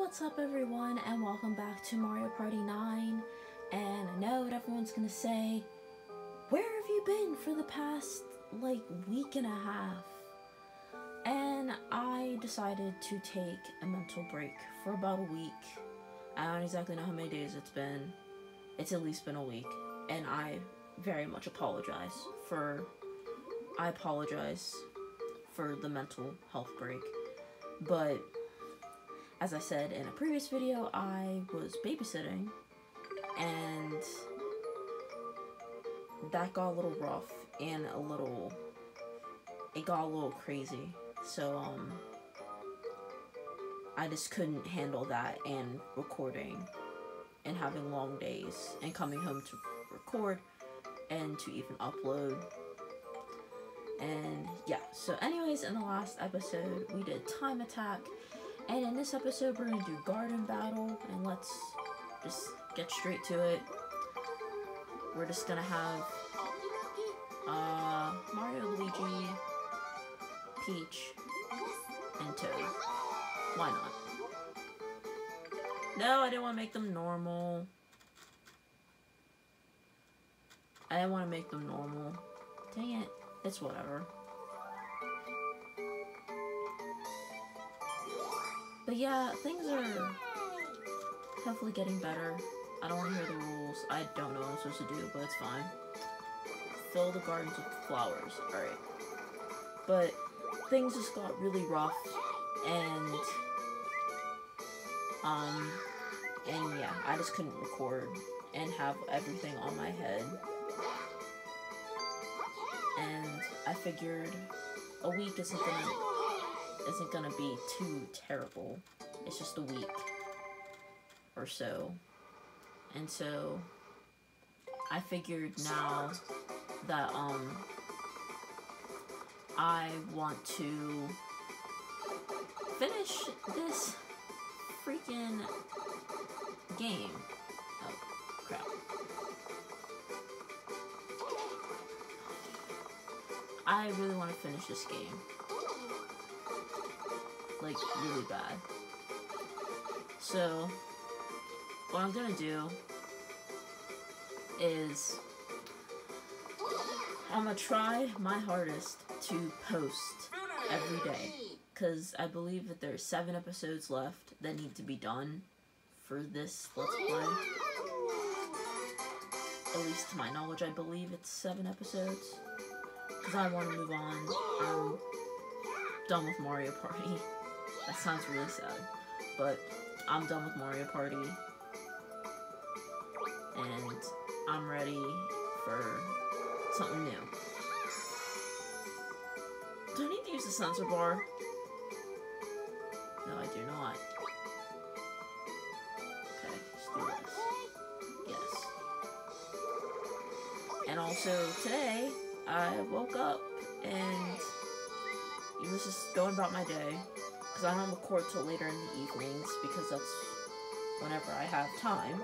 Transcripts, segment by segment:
what's up everyone and welcome back to Mario Party 9 and I know what everyone's gonna say. Where have you been for the past like week and a half? And I decided to take a mental break for about a week. I don't exactly know how many days it's been. It's at least been a week. And I very much apologize for I apologize for the mental health break. But as I said in a previous video, I was babysitting and that got a little rough and a little it got a little crazy. So um I just couldn't handle that and recording and having long days and coming home to record and to even upload. And yeah, so anyways, in the last episode, we did Time Attack and in this episode, we're gonna do Garden Battle, and let's just get straight to it. We're just gonna have uh, Mario, Luigi, Peach, and Toad. Why not? No, I didn't want to make them normal. I didn't want to make them normal. Dang it. It's whatever. Yeah, things are hopefully getting better. I don't want to hear the rules. I don't know what I'm supposed to do, but it's fine. Fill the gardens with flowers. Alright. But things just got really rough and um and yeah, I just couldn't record and have everything on my head. And I figured a week isn't gonna isn't gonna be too terrible. It's just a week or so. And so I figured now that um I want to finish this freaking game. Oh crap. I really want to finish this game like really bad. So what I'm gonna do is I'm gonna try my hardest to post every day because I believe that there's seven episodes left that need to be done for this Let's Play. At least to my knowledge, I believe it's seven episodes because I want to move on. I'm done with Mario Party. That sounds really sad. But I'm done with Mario Party. And I'm ready for something new. Do I need to use the sensor bar? No, I do not. Okay, let's do this. Yes. And also, today, I woke up and it was just going about my day because I don't record till later in the evenings because that's whenever I have time.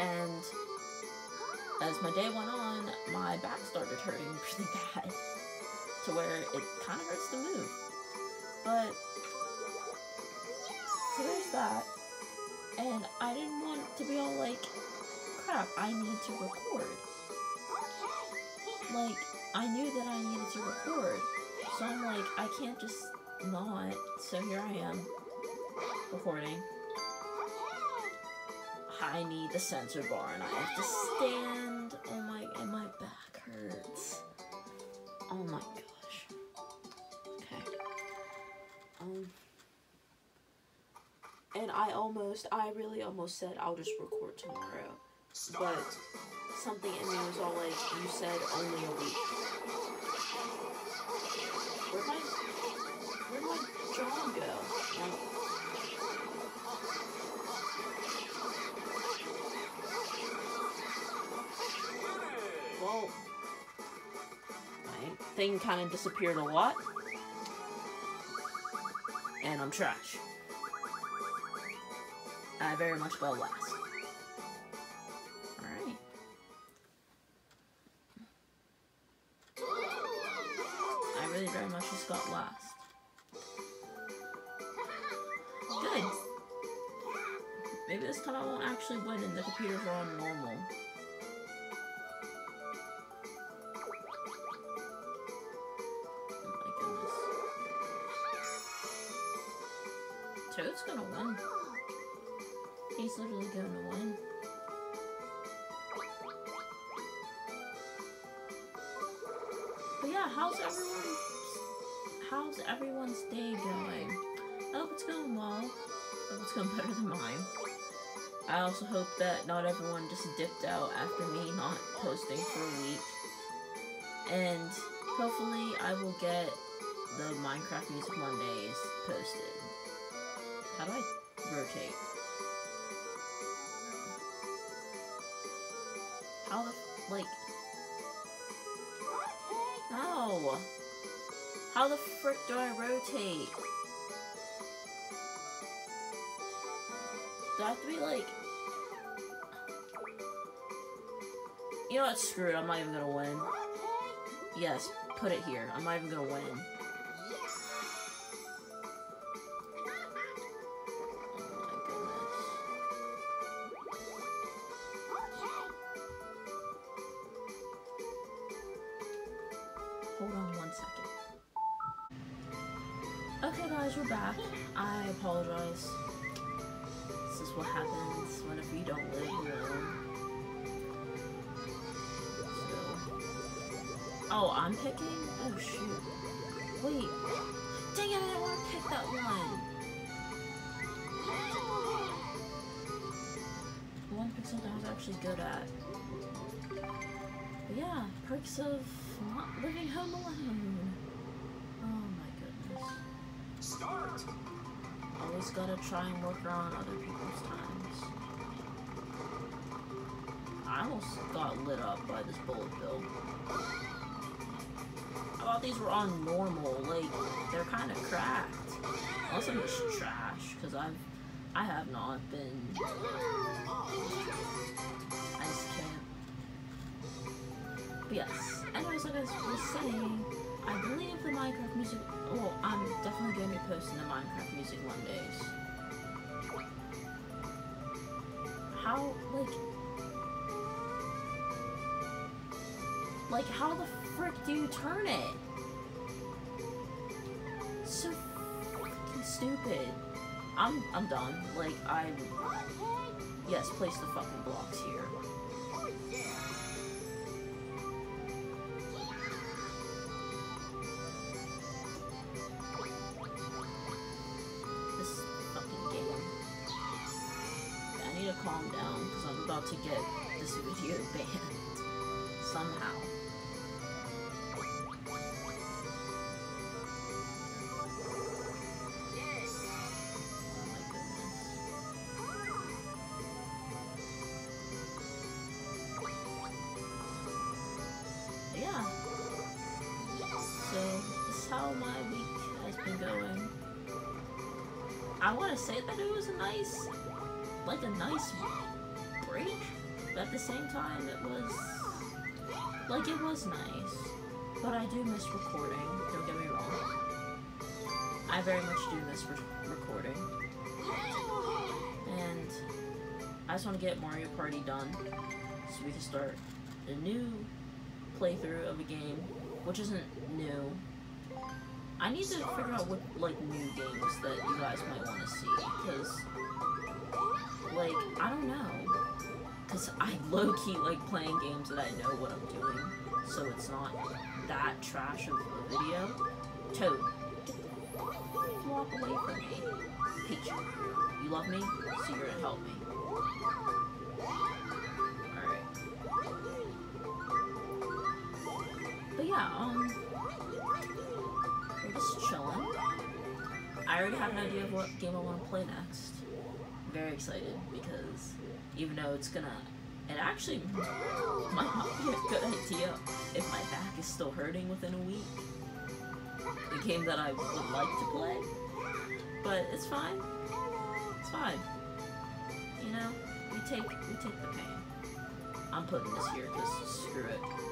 And as my day went on, my back started hurting really bad to where it kind of hurts to move. But, so there's that. And I didn't want to be all like, crap, I need to record. Like, I knew that I needed to record. So I'm like, I can't just not. So here I am, recording. I need the sensor bar and I have to stand. Oh my, and my back hurts. Oh my gosh. Okay. Um. And I almost, I really almost said I'll just record tomorrow. But something in me was all like, you said only a week. thing kind of disappeared a lot. And I'm trash. I very much fell last. Alright. I really very much just got last. Good. Maybe this time I won't actually win and the computers are on normal. Toad's gonna win. He's literally gonna win. But yeah, how's everyone? How's everyone's day going? I hope it's going well. I hope it's going better than mine. I also hope that not everyone just dipped out after me not posting for a week. And hopefully I will get the Minecraft Music Mondays posted. How do I rotate? How the, like... No! How the frick do I rotate? Do I have to be like... You know what, screw it, I'm not even gonna win. Yes, put it here. I'm not even gonna win. Hold on one second. Okay guys, we're back. I apologize. This is what happens whenever you don't live alone. So. Oh, I'm picking? Oh shoot. Wait. Dang it, I didn't want to pick that one. One pick something I was actually good at. But yeah, perks of not living home alone. Oh my goodness. Start. Always gotta try and work around other people's times. I almost got lit up by this bullet bill. I thought these were on normal, like, they're kind of cracked. Unless I'm just trash, because I've, I have not been, I just can't. Yes, anyways, like I was saying, I believe the Minecraft music, well, I'm definitely going to be posting the Minecraft music one day. How, like, like, how the frick do you turn it? So fucking stupid. I'm, I'm done. Like, I, yes, place the fucking blocks here. To calm down because I'm about to get this video banned somehow. Oh my goodness. Yeah. So this how my week has been going. I want to say that it was a nice, like a nice break, but at the same time it was, like it was nice. But I do miss recording, don't get me wrong. I very much do miss re- recording. And I just want to get Mario Party done so we can start a new playthrough of a game, which isn't new. I need to figure out what like new games that you guys might want to see, because like I don't know, because I low key like playing games that I know what I'm doing, so it's not that trash of a video. Toad, walk away from me. Peach, you love me, so you're gonna help me. Alright. But yeah, um, we're just chilling. I already have an idea of what game I want to play next. Very excited because even though it's gonna, it actually might not be a good idea if my back is still hurting within a week. The game that I would like to play, but it's fine. It's fine. You know, we take we take the pain. I'm putting this here because screw it.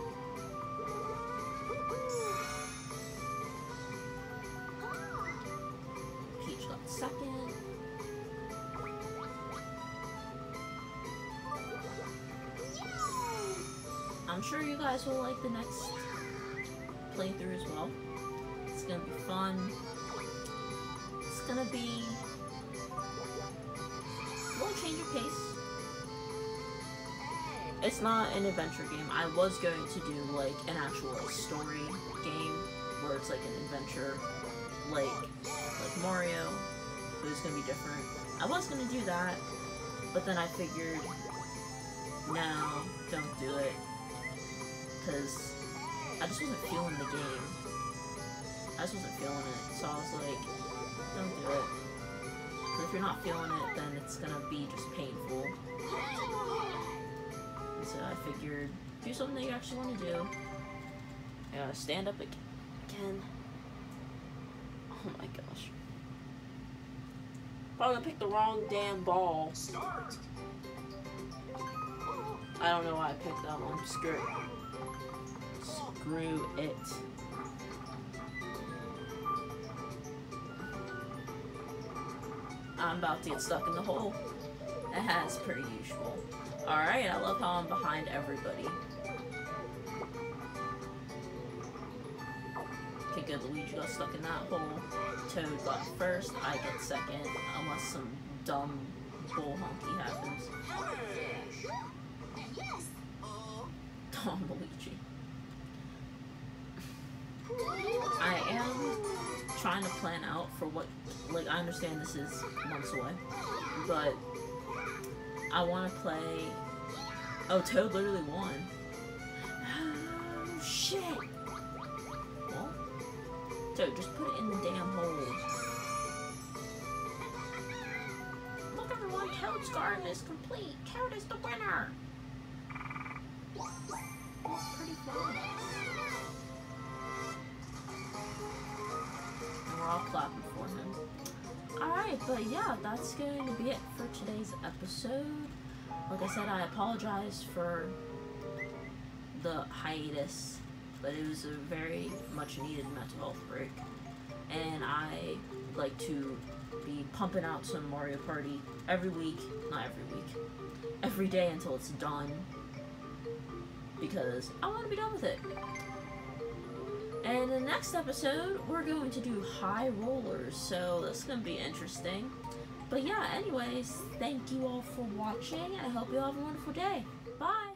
I'm sure you guys will like the next playthrough as well. It's gonna be fun. It's gonna be a little change of pace. It's not an adventure game. I was going to do like an actual like story game where it's like an adventure, like like Mario, but it's gonna be different. I was gonna do that, but then I figured, no, don't do it, because I just wasn't feeling the game. I just wasn't feeling it, so I was like, don't do it. Because if you're not feeling it, then it's gonna be just painful. And so I figured, do something that you actually want to do. I gotta stand up again. Oh my gosh. Probably picked the wrong damn ball. Start. I don't know why I picked that one. Screw it. Screw it. I'm about to get stuck in the hole. As per usual. Alright, I love how I'm behind everybody. Okay, good. Luigi got stuck in that hole. Toad got first. I get second. Unless some dumb bull honky happens. Tom Luigi. I am trying to plan out for what, like, I understand this is months away, but I want to play. Oh, Toad literally won. Oh, shit! Well, Toad, just put it in the damn hole. Look, everyone, Toad's garden is complete. Toad is the winner. That's pretty fun. We're all clapping for him. Alright, but yeah, that's going to be it for today's episode. Like I said, I apologize for the hiatus, but it was a very much needed mental health break. And I like to be pumping out some Mario Party every week, not every week, every day until it's done because I want to be done with it. And in the next episode, we're going to do high rollers, so that's going to be interesting. But yeah, anyways, thank you all for watching, and I hope you all have a wonderful day. Bye!